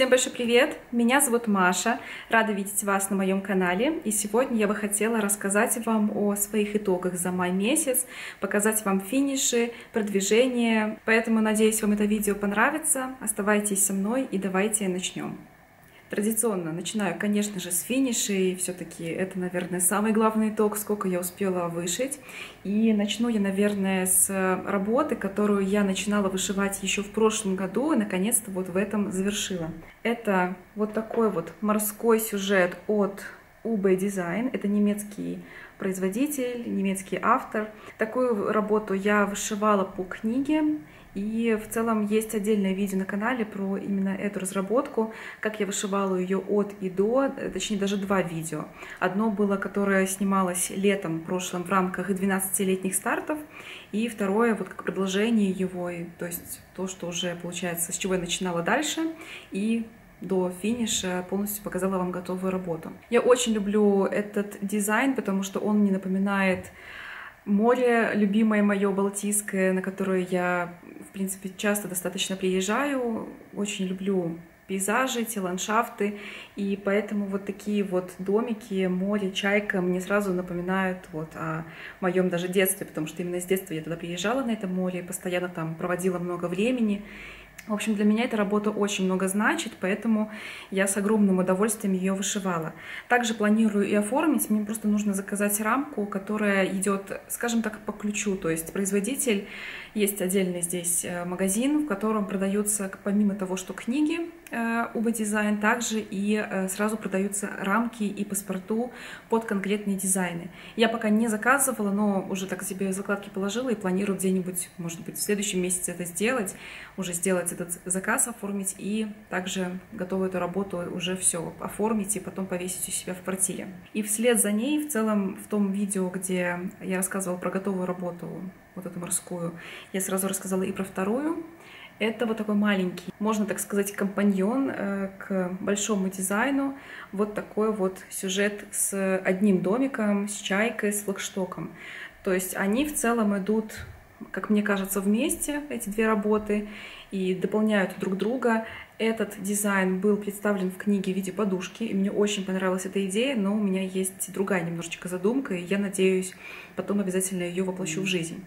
Всем большой привет! Меня зовут Маша. Рада видеть вас на моем канале. И сегодня я бы хотела рассказать вам о своих итогах за май месяц, показать вам финиши, продвижение. Поэтому надеюсь, вам это видео понравится. Оставайтесь со мной и давайте начнем. Традиционно начинаю, конечно же, с финишей. Все-таки это, наверное, самый главный итог, сколько я успела вышить. И начну я, наверное, с работы, которую я начинала вышивать еще в прошлом году и, наконец-то, вот в этом завершила. Это вот такой вот морской сюжет от UB Design. Это немецкий производитель, немецкий автор. Такую работу я вышивала по книге и в целом есть отдельное видео на канале про именно эту разработку, как я вышивала ее от и до, точнее даже два видео. Одно было, которое снималось летом прошлым в рамках 12-летних стартов, и второе вот как продолжение его, то есть то, что уже получается, с чего я начинала дальше, и до финиша полностью показала вам готовую работу. Я очень люблю этот дизайн, потому что он мне напоминает море, любимое мое Балтийское, на которое я в принципе, часто достаточно приезжаю, очень люблю пейзажи, эти ландшафты, и поэтому вот такие вот домики, море, чайка мне сразу напоминают вот о моем даже детстве, потому что именно с детства я туда приезжала на это море, постоянно там проводила много времени, в общем, для меня эта работа очень много значит, поэтому я с огромным удовольствием ее вышивала. Также планирую и оформить, мне просто нужно заказать рамку, которая идет, скажем так, по ключу, то есть производитель, есть отдельный здесь э, магазин, в котором продаются, помимо того, что книги, Уба э, дизайн, также и э, сразу продаются рамки и паспорту под конкретные дизайны. Я пока не заказывала, но уже так себе закладки положила и планирую где-нибудь, может быть, в следующем месяце это сделать, уже сделать этот заказ, оформить и также готовую эту работу уже все оформить и потом повесить у себя в квартире. И вслед за ней, в целом, в том видео, где я рассказывала про готовую работу, вот эту морскую, я сразу рассказала и про вторую, это вот такой маленький, можно так сказать, компаньон э, к большому дизайну. Вот такой вот сюжет с одним домиком, с чайкой, с флагштоком. То есть они в целом идут, как мне кажется, вместе, эти две работы, и дополняют друг друга. Этот дизайн был представлен в книге в виде подушки, и мне очень понравилась эта идея, но у меня есть другая немножечко задумка, и я надеюсь, потом обязательно ее воплощу в жизнь.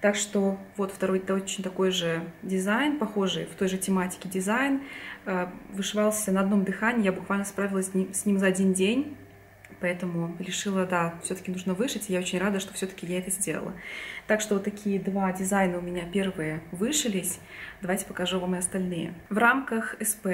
Так что вот второй очень такой же дизайн, похожий в той же тематике дизайн, э, вышивался на одном дыхании, я буквально справилась с ним, с ним за один день. Поэтому решила, да, все-таки нужно вышить, и я очень рада, что все-таки я это сделала. Так что вот такие два дизайна у меня первые вышились. Давайте покажу вам и остальные. В рамках СП,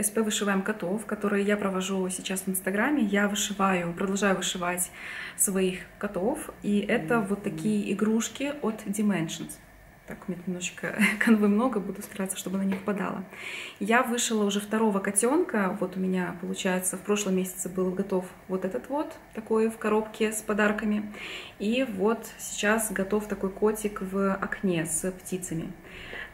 СП «Вышиваем котов», которые я провожу сейчас в Инстаграме, я вышиваю, продолжаю вышивать своих котов. И это вот такие игрушки от Dimensions. Так, у меня немножечко канвы много, буду стараться, чтобы она не впадала. Я вышила уже второго котенка. Вот у меня, получается, в прошлом месяце был готов вот этот вот, такой в коробке с подарками. И вот сейчас готов такой котик в окне с птицами.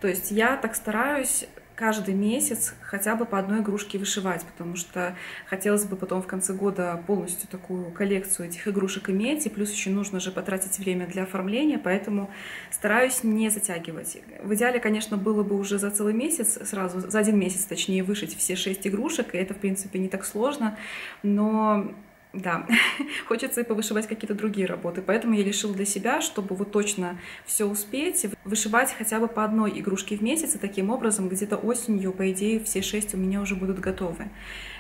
То есть я так стараюсь каждый месяц хотя бы по одной игрушке вышивать, потому что хотелось бы потом в конце года полностью такую коллекцию этих игрушек иметь, и плюс еще нужно же потратить время для оформления, поэтому стараюсь не затягивать. В идеале, конечно, было бы уже за целый месяц, сразу за один месяц, точнее, вышить все шесть игрушек, и это, в принципе, не так сложно, но да, хочется и повышивать какие-то другие работы. Поэтому я решила для себя, чтобы вот точно все успеть, вышивать хотя бы по одной игрушке в месяц, и таким образом где-то осенью, по идее, все шесть у меня уже будут готовы.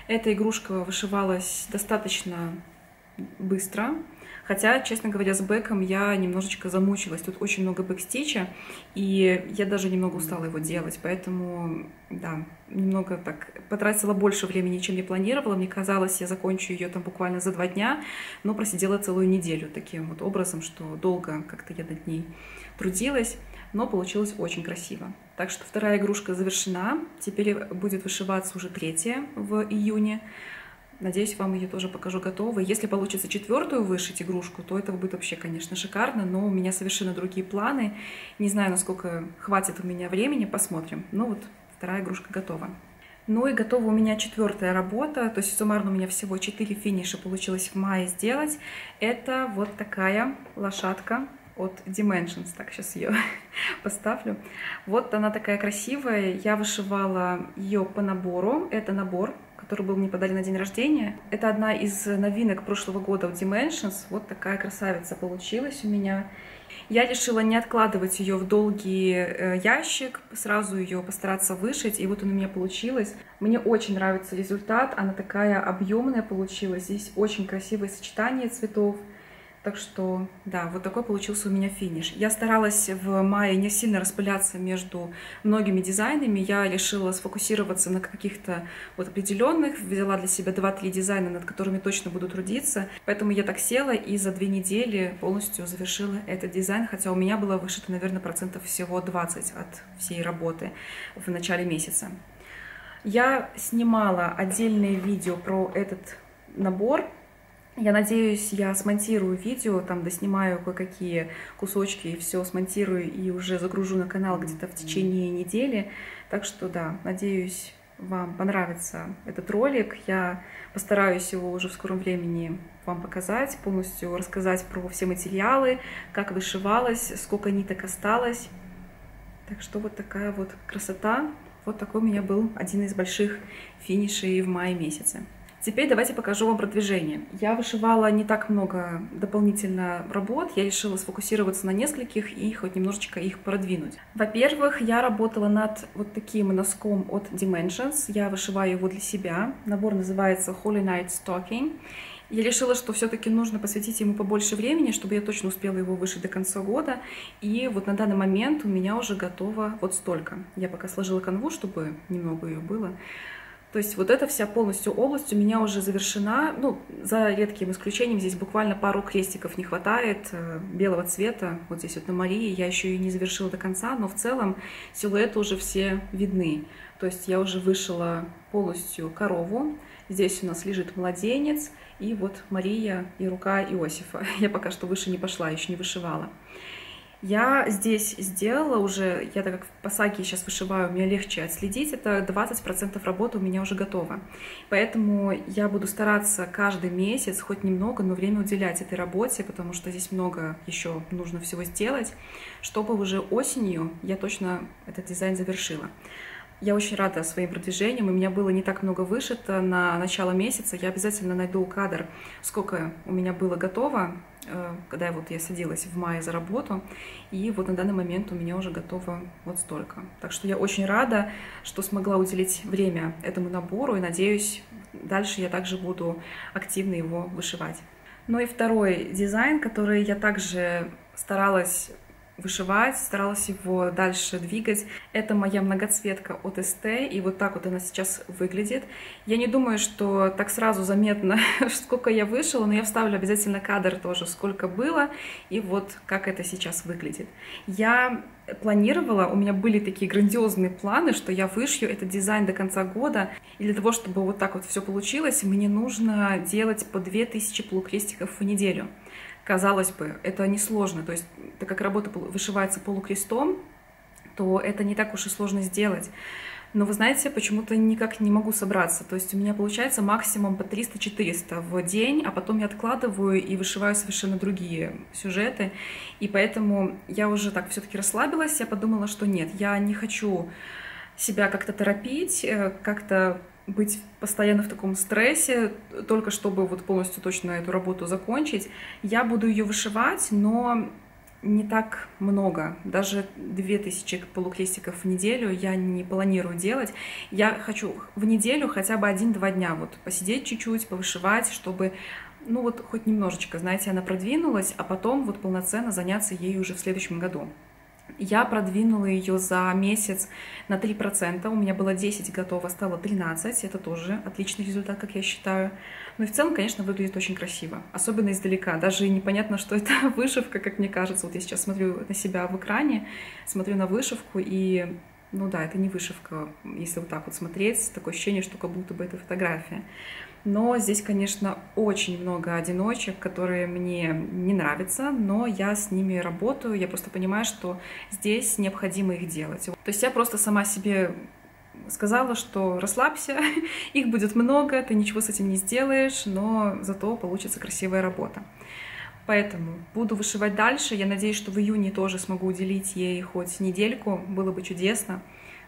Эта игрушка вышивалась достаточно быстро, Хотя, честно говоря, с бэком я немножечко замучилась. Тут очень много бэкстича, и я даже немного устала его делать. Поэтому, да, немного так потратила больше времени, чем я планировала. Мне казалось, я закончу ее там буквально за два дня, но просидела целую неделю таким вот образом, что долго как-то я над ней трудилась но получилось очень красиво. Так что вторая игрушка завершена. Теперь будет вышиваться уже третья в июне. Надеюсь, вам ее тоже покажу готовой. Если получится четвертую вышить игрушку, то это будет вообще, конечно, шикарно, но у меня совершенно другие планы. Не знаю, насколько хватит у меня времени, посмотрим. Ну вот, вторая игрушка готова. Ну и готова у меня четвертая работа, то есть суммарно у меня всего 4 финиша получилось в мае сделать. Это вот такая лошадка от Dimensions. Так, сейчас ее поставлю. Вот она такая красивая. Я вышивала ее по набору. Это набор, который был мне подарен на день рождения. Это одна из новинок прошлого года от Dimensions. Вот такая красавица получилась у меня. Я решила не откладывать ее в долгий э, ящик, сразу ее постараться вышить, и вот он у меня получилось. Мне очень нравится результат, она такая объемная получилась, здесь очень красивое сочетание цветов. Так что, да, вот такой получился у меня финиш. Я старалась в мае не сильно распыляться между многими дизайнами. Я решила сфокусироваться на каких-то вот определенных. Взяла для себя 2-3 дизайна, над которыми точно буду трудиться. Поэтому я так села и за две недели полностью завершила этот дизайн. Хотя у меня было вышито, наверное, процентов всего 20 от всей работы в начале месяца. Я снимала отдельное видео про этот набор, я надеюсь, я смонтирую видео, там доснимаю кое-какие кусочки и все смонтирую и уже загружу на канал где-то в течение недели. Так что да, надеюсь, вам понравится этот ролик. Я постараюсь его уже в скором времени вам показать, полностью рассказать про все материалы, как вышивалось, сколько ниток осталось. Так что вот такая вот красота. Вот такой у меня был один из больших финишей в мае месяце. Теперь давайте покажу вам продвижение. Я вышивала не так много дополнительно работ, я решила сфокусироваться на нескольких и хоть немножечко их продвинуть. Во-первых, я работала над вот таким носком от Dimensions, я вышиваю его для себя. Набор называется Holy Night Stocking. Я решила, что все-таки нужно посвятить ему побольше времени, чтобы я точно успела его вышить до конца года. И вот на данный момент у меня уже готово вот столько. Я пока сложила канву, чтобы немного ее было. То есть вот эта вся полностью область у меня уже завершена, ну, за редким исключением, здесь буквально пару крестиков не хватает э, белого цвета, вот здесь вот на Марии, я еще и не завершила до конца, но в целом силуэты уже все видны. То есть я уже вышила полностью корову, здесь у нас лежит младенец, и вот Мария и рука Иосифа. Я пока что выше не пошла, еще не вышивала. Я здесь сделала уже, я так как по саге сейчас вышиваю, мне легче отследить, это 20% работы у меня уже готово. Поэтому я буду стараться каждый месяц хоть немного, но время уделять этой работе, потому что здесь много еще нужно всего сделать, чтобы уже осенью я точно этот дизайн завершила. Я очень рада своим продвижением. У меня было не так много вышито на начало месяца. Я обязательно найду кадр, сколько у меня было готово, когда вот я садилась в мае за работу. И вот на данный момент у меня уже готово вот столько. Так что я очень рада, что смогла уделить время этому набору. И надеюсь, дальше я также буду активно его вышивать. Ну и второй дизайн, который я также старалась вышивать, старалась его дальше двигать. Это моя многоцветка от СТ, и вот так вот она сейчас выглядит. Я не думаю, что так сразу заметно, сколько я вышила, но я вставлю обязательно кадр тоже, сколько было, и вот как это сейчас выглядит. Я планировала, у меня были такие грандиозные планы, что я вышью этот дизайн до конца года, и для того, чтобы вот так вот все получилось, мне нужно делать по 2000 полукрестиков в неделю. Казалось бы, это несложно. То есть, так как работа вышивается полукрестом, то это не так уж и сложно сделать. Но вы знаете, почему-то никак не могу собраться. То есть у меня получается максимум по 300-400 в день, а потом я откладываю и вышиваю совершенно другие сюжеты. И поэтому я уже так все-таки расслабилась, я подумала, что нет, я не хочу себя как-то торопить, э, как-то быть постоянно в таком стрессе, только чтобы вот полностью точно эту работу закончить. Я буду ее вышивать, но не так много. Даже 2000 полукрестиков в неделю я не планирую делать. Я хочу в неделю хотя бы один-два дня вот посидеть чуть-чуть, повышивать, чтобы ну вот хоть немножечко, знаете, она продвинулась, а потом вот полноценно заняться ей уже в следующем году. Я продвинула ее за месяц на 3%. У меня было 10 готово, стало 13. Это тоже отличный результат, как я считаю. Ну и в целом, конечно, выглядит очень красиво. Особенно издалека. Даже непонятно, что это вышивка, как мне кажется. Вот я сейчас смотрю на себя в экране, смотрю на вышивку и... Ну да, это не вышивка, если вот так вот смотреть. Такое ощущение, что как будто бы это фотография. Но здесь, конечно, очень много одиночек, которые мне не нравятся, но я с ними работаю, я просто понимаю, что здесь необходимо их делать. То есть я просто сама себе сказала, что расслабься, их будет много, ты ничего с этим не сделаешь, но зато получится красивая работа. Поэтому буду вышивать дальше. Я надеюсь, что в июне тоже смогу уделить ей хоть недельку. Было бы чудесно.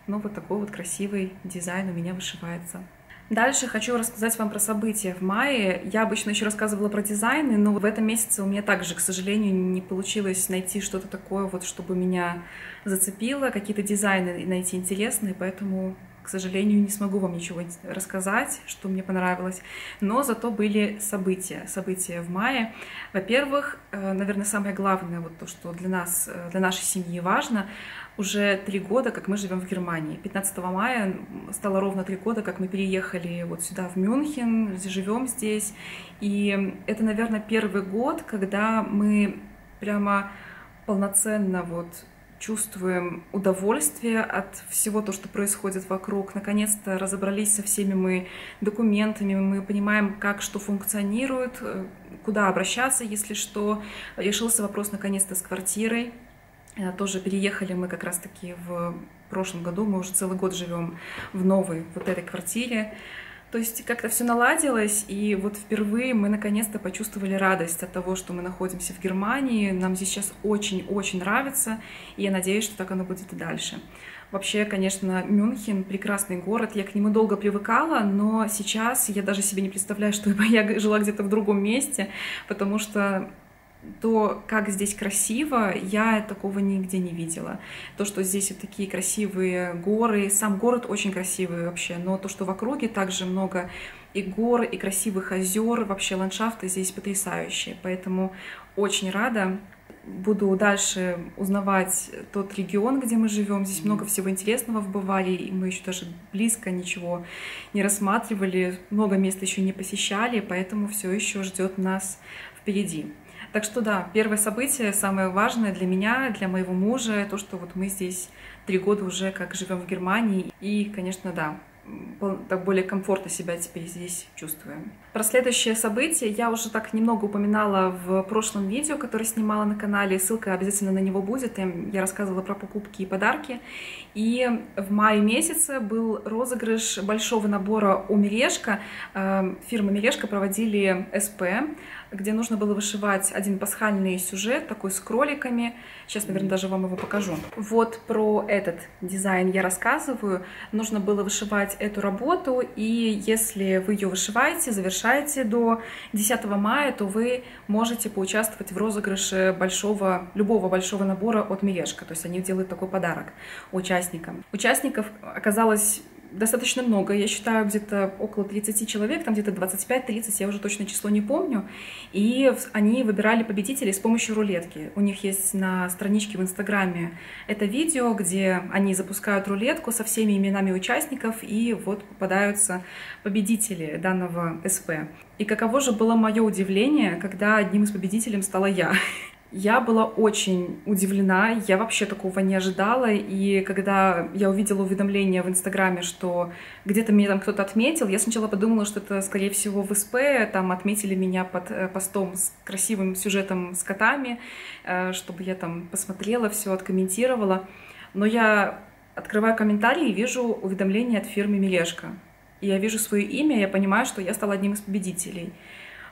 Но вот такой вот красивый дизайн у меня вышивается. Дальше хочу рассказать вам про события в мае. Я обычно еще рассказывала про дизайны, но в этом месяце у меня также, к сожалению, не получилось найти что-то такое, вот, чтобы меня зацепило, какие-то дизайны найти интересные, поэтому к сожалению, не смогу вам ничего рассказать, что мне понравилось, но зато были события, события в мае. Во-первых, э, наверное, самое главное, вот то, что для нас, э, для нашей семьи важно, уже три года, как мы живем в Германии. 15 мая стало ровно три года, как мы переехали вот сюда, в Мюнхен, живем здесь. И это, наверное, первый год, когда мы прямо полноценно вот чувствуем удовольствие от всего то, что происходит вокруг. Наконец-то разобрались со всеми мы документами, мы понимаем, как что функционирует, э, куда обращаться, если что. Решился вопрос наконец-то с квартирой. Э, тоже переехали мы как раз-таки в прошлом году, мы уже целый год живем в новой вот этой квартире. То есть как-то все наладилось, и вот впервые мы наконец-то почувствовали радость от того, что мы находимся в Германии. Нам здесь сейчас очень-очень нравится, и я надеюсь, что так оно будет и дальше. Вообще, конечно, Мюнхен прекрасный город. Я к нему долго привыкала, но сейчас я даже себе не представляю, что я жила где-то в другом месте, потому что то, как здесь красиво, я такого нигде не видела. То, что здесь вот такие красивые горы, сам город очень красивый вообще, но то, что в округе также много и гор, и красивых озер, вообще ландшафты здесь потрясающие. Поэтому очень рада. Буду дальше узнавать тот регион, где мы живем. Здесь много всего интересного в Баварии, и мы еще даже близко ничего не рассматривали, много мест еще не посещали, поэтому все еще ждет нас впереди. Так что да, первое событие, самое важное для меня, для моего мужа, то, что вот мы здесь три года уже как живем в Германии. И, конечно, да, так более комфортно себя теперь здесь чувствуем. Про следующее событие я уже так немного упоминала в прошлом видео, которое снимала на канале. Ссылка обязательно на него будет. Я рассказывала про покупки и подарки. И в мае месяце был розыгрыш большого набора у Мелешка. Эм, фирма Мелешка проводили СП где нужно было вышивать один пасхальный сюжет, такой с кроликами. Сейчас, наверное, даже вам его покажу. Вот про этот дизайн я рассказываю. Нужно было вышивать эту работу, и если вы ее вышиваете, завершаете до 10 мая, то вы можете поучаствовать в розыгрыше большого, любого большого набора от Мелешка. То есть они делают такой подарок участникам. Участников оказалось достаточно много, я считаю, где-то около 30 человек, там где-то 25-30, я уже точно число не помню. И они выбирали победителей с помощью рулетки. У них есть на страничке в Инстаграме это видео, где они запускают рулетку со всеми именами участников, и вот попадаются победители данного СП. И каково же было мое удивление, когда одним из победителей стала я. Я была очень удивлена, я вообще такого не ожидала, и когда я увидела уведомление в Инстаграме, что где-то меня там кто-то отметил, я сначала подумала, что это, скорее всего, в СП, там отметили меня под э, постом с красивым сюжетом с котами, э, чтобы я там посмотрела все, откомментировала, но я открываю комментарии и вижу уведомление от фирмы Мелешка. И я вижу свое имя, я понимаю, что я стала одним из победителей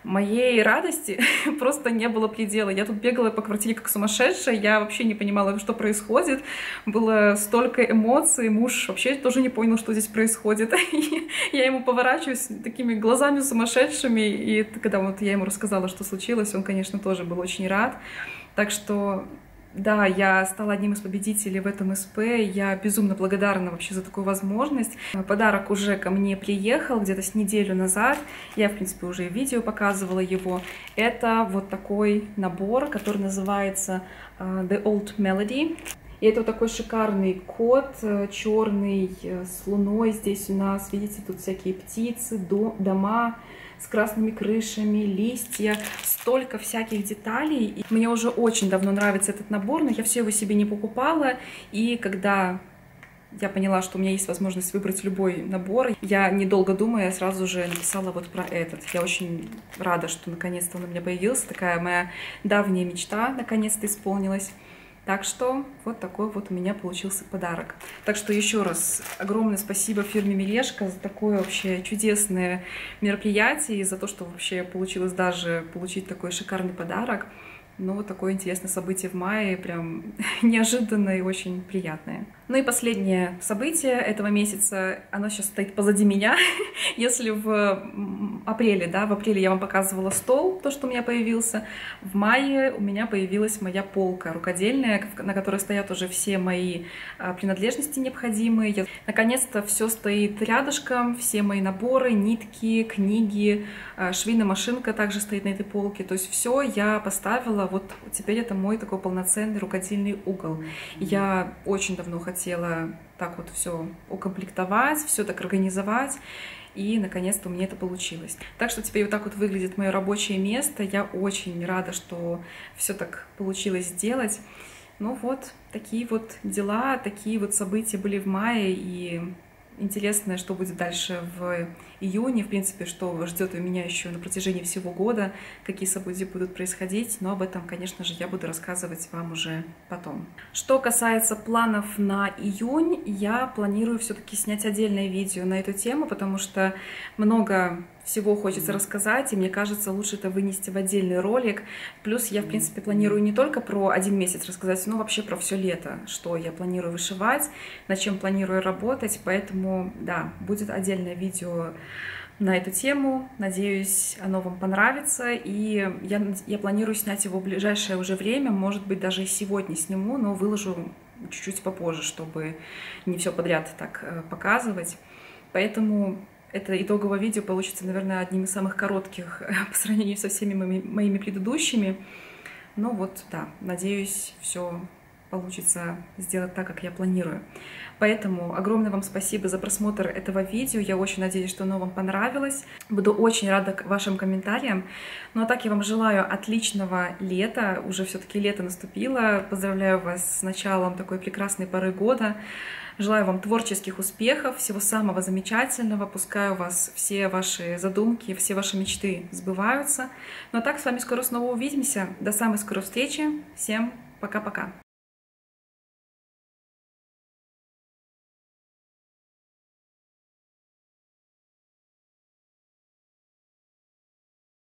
моей радости просто не было предела. Я тут бегала по квартире как сумасшедшая, я вообще не понимала, что происходит. Было столько эмоций, муж вообще тоже не понял, что здесь происходит. я ему поворачиваюсь такими глазами сумасшедшими, и когда вот я ему рассказала, что случилось, он, конечно, тоже был очень рад. Так что да, я стала одним из победителей в этом СП. Я безумно благодарна вообще за такую возможность. Подарок уже ко мне приехал где-то с неделю назад. Я, в принципе, уже видео показывала его. Это вот такой набор, который называется uh, The Old Melody. И это вот такой шикарный кот, э, черный, э, с луной здесь у нас. Видите, тут всякие птицы, дома с красными крышами, листья, столько всяких деталей. И мне уже очень давно нравится этот набор, но я все его себе не покупала. И когда я поняла, что у меня есть возможность выбрать любой набор. Я, недолго думая, сразу же написала вот про этот. Я очень рада, что наконец-то он у меня появился. Такая моя давняя мечта наконец-то исполнилась. Так что вот такой вот у меня получился подарок. Так что еще раз огромное спасибо фирме Мелешка за такое вообще чудесное мероприятие и за то, что вообще получилось даже получить такой шикарный подарок. Ну, вот такое интересное событие в мае, прям неожиданное и очень приятное. Ну и последнее событие этого месяца, оно сейчас стоит позади меня. Если в апреле, да, в апреле я вам показывала стол, то, что у меня появился, в мае у меня появилась моя полка рукодельная, на которой стоят уже все мои а, принадлежности необходимые. Наконец-то все стоит рядышком, все мои наборы, нитки, книги, а, швейная машинка также стоит на этой полке. То есть все я поставила, вот теперь это мой такой полноценный рукодельный угол. Я очень давно хотела так вот все укомплектовать, все так организовать. И, наконец-то, у меня это получилось. Так что теперь вот так вот выглядит мое рабочее место. Я очень рада, что все так получилось сделать. Ну вот, такие вот дела, такие вот события были в мае, и интересно, что будет дальше в июне, в принципе, что ждет меня еще на протяжении всего года, какие события будут происходить, но об этом, конечно же, я буду рассказывать вам уже потом. Что касается планов на июнь, я планирую все-таки снять отдельное видео на эту тему, потому что много всего хочется рассказать, и мне кажется, лучше это вынести в отдельный ролик. Плюс я, в принципе, планирую не только про один месяц рассказать, но вообще про все лето, что я планирую вышивать, над чем планирую работать, поэтому, да, будет отдельное видео на эту тему. Надеюсь, оно вам понравится. И я, я планирую снять его в ближайшее уже время. Может быть, даже и сегодня сниму, но выложу чуть-чуть попозже, чтобы не все подряд так э, показывать. Поэтому это итоговое видео получится, наверное, одним из самых коротких по сравнению со всеми моими, моими предыдущими. Ну вот, да, надеюсь, все получится сделать так, как я планирую. Поэтому огромное вам спасибо за просмотр этого видео. Я очень надеюсь, что оно вам понравилось. Буду очень рада вашим комментариям. Ну а так я вам желаю отличного лета. Уже все-таки лето наступило. Поздравляю вас с началом такой прекрасной поры года. Желаю вам творческих успехов, всего самого замечательного. Пускай у вас все ваши задумки, все ваши мечты сбываются. Ну а так, с вами скоро снова увидимся. До самой скорой встречи. Всем пока-пока.